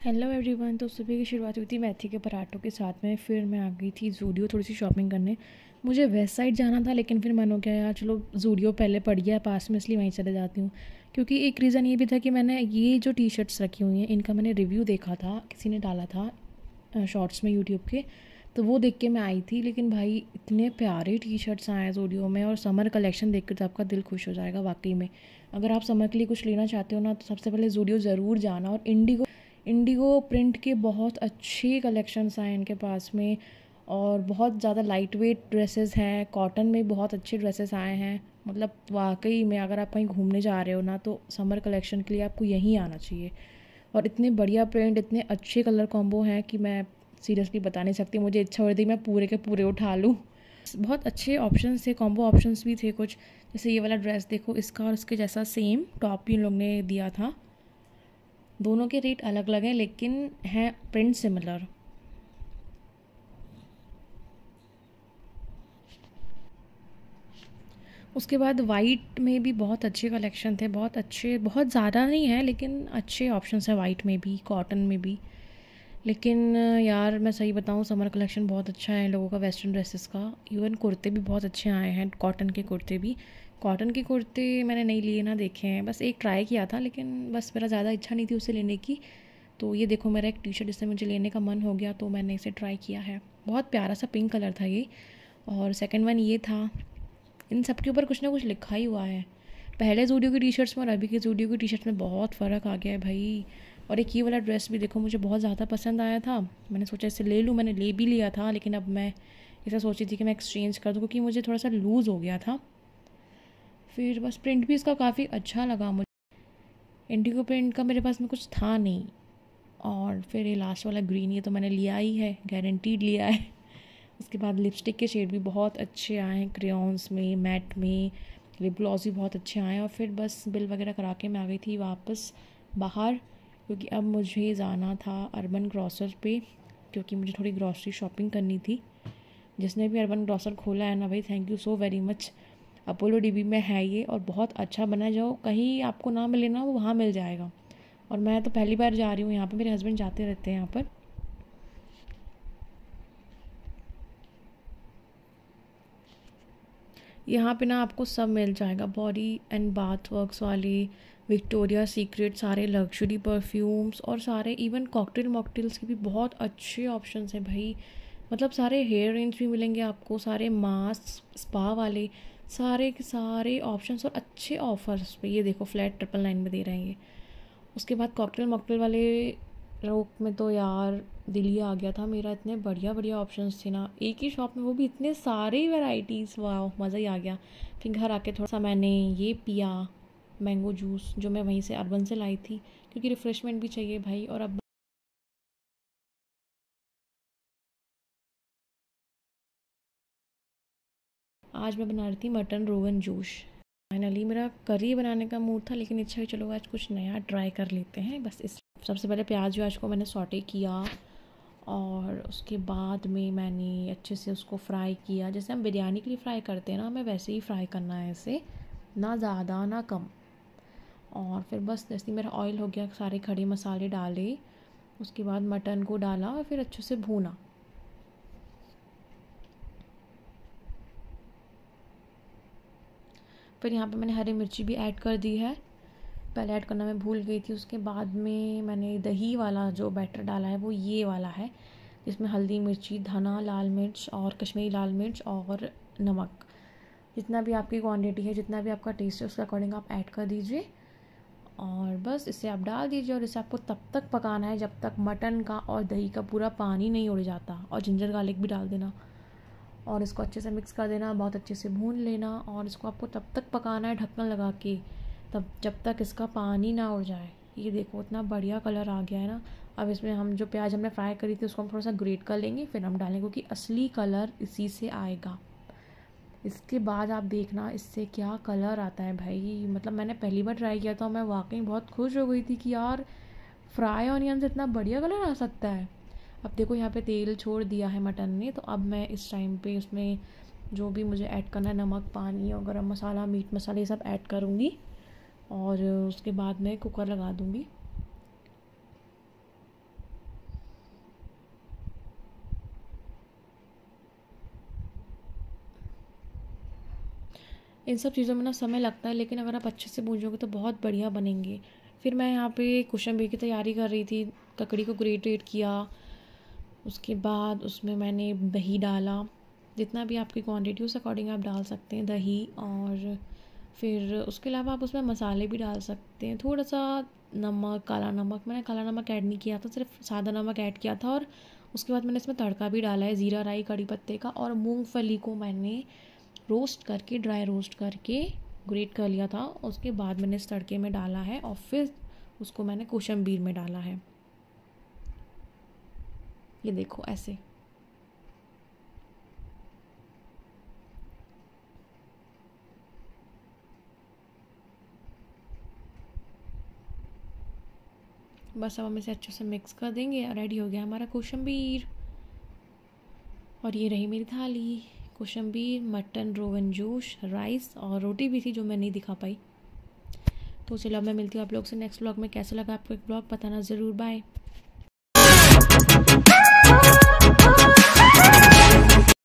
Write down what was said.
Hello everyone तो सुबह की शुरुआत हुई थी मैथी के पराठों के साथ में। फिर मैं आ गई थी जूडियो थोड़ी सी शॉपिंग करने। मुझे वेस्ट साइड जाना था, लेकिन फिर मन गया, यार चलो जूडियो पहले पड़ गया पास में इसलिए वहीं चले जाती हूँ। क्योंकि एक रीज़न ये भी था कि मैंने ये जो टी शर्ट्स रखी हुई हैं, इनका मैंने रिव्यू देखा था, किसी ने डाला था शॉर्ट्स में यूट्यूब के। तो वो देख के मैं आई थी, लेकिन भाई इतने प्यारे टी शर्ट्स आए हैं जूडियो में और समर कलेक्शन देख कर तो आपका दिल खुश हो जाएगा वाकई में। अगर आप समर के लिए कुछ लेना चाहते हो ना तो सबसे पहले जूडियो ज़रूर जाना और इंडिगो इंडिगो प्रिंट के बहुत अच्छे कलेक्शंस आए इनके पास में और बहुत ज़्यादा लाइट वेट ड्रेसेस हैं कॉटन में बहुत अच्छे ड्रेसेस आए हैं। मतलब वाकई में अगर आप कहीं घूमने जा रहे हो ना तो समर कलेक्शन के लिए आपको यहीं आना चाहिए। और इतने बढ़िया प्रिंट इतने अच्छे कलर कॉम्बो हैं कि मैं सीरियसली बता नहीं सकती। मुझे इच्छा हो रही थी मैं पूरे के पूरे उठा लूँ। बहुत अच्छे ऑप्शन थे कॉम्बो ऑप्शंस भी थे कुछ। जैसे ये वाला ड्रेस देखो, इसका और इसके जैसा सेम टॉप भी इन लोग ने दिया था। दोनों के रेट अलग अलग हैं, लेकिन हैं प्रिंट सिमिलर उसके बाद वाइट में भी बहुत अच्छे कलेक्शन थे, बहुत अच्छे, बहुत ज़्यादा नहीं है, लेकिन अच्छे ऑप्शंस हैं वाइट में भी कॉटन में भी। लेकिन, यार, मैं सही बताऊँ समर कलेक्शन बहुत अच्छा है लोगों का वेस्टर्न ड्रेसेस का। इवन कुर्ते भी बहुत अच्छे आए हैं कॉटन के कुर्ते भी। कॉटन के कुर्ते मैंने नहीं लिए ना देखे हैं, बस एक ट्राई किया था, लेकिन बस मेरा ज़्यादा इच्छा नहीं थी उसे लेने की। तो ये देखो, मेरा एक टी शर्ट जिससे मुझे लेने का मन हो गया तो मैंने इसे ट्राई किया है। बहुत प्यारा सा पिंक कलर था ये। और सेकेंड वन ये था, इन सब के ऊपर कुछ ना कुछ लिखा ही हुआ है। पहले जूडियो की टी शर्ट्स में और अभी के जूडियो की टी शर्ट्स में बहुत फ़र्क आ गया है भाई। और एक ये वाला ड्रेस भी देखो, मुझे बहुत ज़्यादा पसंद आया था। मैंने सोचा इसे ले लूँ, मैंने ले भी लिया था, लेकिन अब मैं ऐसा सोची थी कि मैं एक्सचेंज कर दूँ, क्योंकि मुझे थोड़ा सा लूज़ हो गया था। फिर बस प्रिंट भी इसका काफ़ी अच्छा लगा मुझे। इंडिगो प्रिंट का मेरे पास में कुछ था नहीं। और फिर ये लास्ट वाला ग्रीन ये तो मैंने लिया ही है गारंटीड लिया है। उसके बाद लिपस्टिक के शेड भी बहुत अच्छे आए हैं क्रेयॉन्स में मैट में लिप ग्लॉस भी बहुत अच्छे आए हैं। और फिर बस बिल वगैरह करा के मैं आ गई थी वापस बाहर। क्योंकि अब मुझे जाना था अर्बन ग्रॉसर पे, क्योंकि मुझे थोड़ी ग्रॉसरी शॉपिंग करनी थी। जिसने भी अर्बन ग्रॉसर खोला है ना भाई thank you so very much Apollo DB में है ये और बहुत अच्छा बना जो कहीं आपको ना मिले ना, वो वहाँ मिल जाएगा। और मैं तो पहली बार जा रही हूँ, यहाँ पे मेरे हस्बैंड जाते रहते हैं यहाँ पर। यहाँ पे ना आपको सब मिल जाएगा। बॉडी एंड बाथ वर्क्स वाली विक्टोरिया सीक्रेट सारे लग्जरी परफ्यूम्स और सारे इवन कॉकटेल मॉकटेल्स के भी बहुत अच्छे ऑप्शन हैं भाई। मतलब सारे हेयर रेंज भी मिलेंगे आपको, सारे मास्क स्पा वाले, सारे के सारे ऑप्शंस और अच्छे ऑफर्स पे। ये देखो फ्लैट ट्रिपल नाइन में दे रहे हैं ये। उसके बाद कॉकटेल मॉकटेल वाले रोक में तो यार दिल्ली आ गया था मेरा। इतने बढ़िया बढ़िया ऑप्शंस थे ना। एक ही शॉप में वो भी इतने सारे वैरायटीज़ वाह मज़ा ही आ गया। फिर घर आके थोड़ा सा मैंने ये पिया। मैंगो जूस जो मैं वहीं से अर्बन से लाई थी, क्योंकि रिफ़्रेशमेंट भी चाहिए भाई, और अब आज मैं बना रही थी मटन रोगन जोश। फाइनली मेरा करी बनाने का मूड था, लेकिन इच्छा चलो आज कुछ नया ट्राई कर लेते हैं। बस इस, सबसे पहले प्याज व्याज को मैंने सॉटे किया, और उसके बाद में मैंने अच्छे से उसको फ्राई किया। जैसे हम बिरयानी के लिए फ़्राई करते हैं ना, हमें वैसे ही फ्राई करना है इसे, ना ज़्यादा, ना कम। और फिर बस जैसे मेरा ऑयल हो गया, सारे खड़े मसाले डाले। उसके बाद मटन को डाला और फिर अच्छे से भूना। फिर यहाँ पे मैंने हरी मिर्ची भी ऐड कर दी है। पहले ऐड करना मैं भूल गई थी, उसके बाद में मैंने दही वाला जो बैटर डाला है, वो ये वाला है, जिसमें हल्दी मिर्ची, धना, लाल मिर्च और कश्मीरी लाल मिर्च और नमक। जितना भी आपकी क्वांटिटी है, जितना भी आपका टेस्ट है, उसके अकॉर्डिंग आप ऐड कर दीजिए। और बस इसे आप डाल दीजिए और इसे आपको तब तक पकाना है जब तक मटन का और दही का पूरा पानी नहीं उड़ जाता। और जिंजर गार्लिक भी डाल देना। और इसको अच्छे से मिक्स कर देना, बहुत अच्छे से भून लेना और इसको आपको तब तक पकाना है ढक्कन लगा के, तब, जब तक इसका पानी ना उड़ जाए। ये देखो, इतना बढ़िया कलर आ गया है ना। अब इसमें हम जो प्याज हमने फ्राई करी थी, उसको हम थोड़ा सा ग्रेट कर लेंगे, फिर हम डालेंगे, क्योंकि असली कलर इसी से आएगा। इसके बाद आप देखना इससे क्या कलर आता है भाई। मतलब मैंने पहली बार ट्राई किया था मैं वाकई बहुत खुश हो गई थी कि यार फ्राई ऑनियन से इतना बढ़िया कलर आ सकता है। अब देखो यहाँ पे तेल छोड़ दिया है मटन ने तो अब मैं इस टाइम पे उसमें जो भी मुझे ऐड करना है, नमक, पानी, और गरम मसाला, मीट मसाले सब ऐड करूँगी। और उसके बाद मैं कुकर लगा दूँगी। इन सब चीज़ों में ना समय लगता है, लेकिन अगर आप अच्छे से भूनोगे तो बहुत बढ़िया बनेंगे। फिर मैं यहाँ पे कोशंबीर की तैयारी कर रही थी, ककड़ी को ग्रेट वेट किया, उसके बाद उसमें मैंने दही डाला। जितना भी आपकी क्वांटिटी उस अकॉर्डिंग आप डाल सकते हैं दही और फिर उसके अलावा आप उसमें मसाले भी डाल सकते हैं। थोड़ा सा नमक, काला नमक, मैंने काला नमक ऐड नहीं किया था, सिर्फ़ सादा नमक ऐड किया था और उसके बाद मैंने इसमें तड़का भी डाला है, ज़ीरा राई कड़ी पत्ते का और मूंगफली को मैंने रोस्ट करके, ड्राई रोस्ट करके ग्रेट कर लिया था। उसके बाद मैंने इस तड़के में डाला है और फिर उसको मैंने कोशंबीर में डाला है। ये देखो ऐसे। बस अब हम इसे अच्छे से मिक्स कर देंगे। और रेडी हो गया हमारा कोशंबीर। और ये रही मेरी थाली। कोशंबीर, मटन रोगन जोश, राइस और रोटी भी थी जो मैं नहीं दिखा पाई। तो चलो मैं मिलती हूँ आप लोग से नेक्स्ट ब्लॉग में। कैसा लगा आपको एक ब्लॉग बताना ज़रूर बाय।